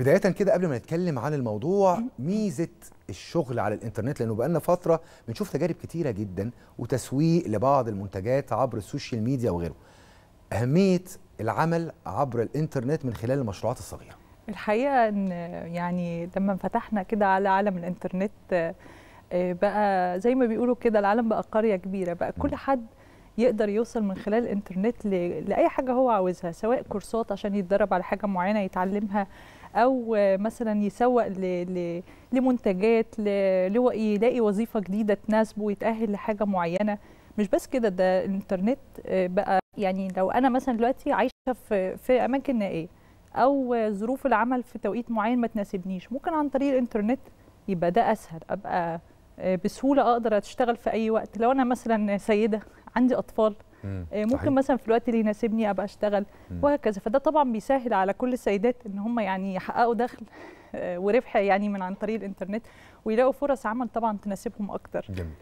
بداية كده قبل ما نتكلم عن الموضوع ميزة الشغل على الإنترنت لأنه بقالنا فترة بنشوف تجارب كتيرة جدا وتسويق لبعض المنتجات عبر ال social media وغيره. أهمية العمل عبر الإنترنت من خلال المشروعات الصغيرة. الحقيقة إن يعني لما فتحنا كده على عالم الإنترنت آه، بقى زي ما بيقولوا كده العالم بقى قرية كبيرة بقى كل حد يقدر يوصل من خلال الإنترنت لأي حاجة هو عاوزها سواء كورسات عشان يتدرب على حاجة معينة يتعلمها أو مثلا يسوق لمنتجات يلاقي وظيفة جديدة تناسبه ويتأهل لحاجة معينة. مش بس كده ده الإنترنت آه، بقى يعني لو أنا مثلا دلوقتي عايشة في في أماكن نائية أو ظروف العمل في توقيت معين ما تناسبنيش ممكن عن طريق الإنترنت يبقى ده أسهل. أبقى آه، بسهولة أقدر أشتغل في أي وقت. لو أنا مثلا سيدة عندي أطفال ممكن صحيح. مثلا في الوقت اللي يناسبني أبقى أشتغل مم. وهكذا فده طبعا بيسهل على كل السيدات إن هم يعني يحققوا دخل آه، وربح يعني من عن طريق الإنترنت ويلاقوا فرص عمل طبعا تناسبهم أكتر جميل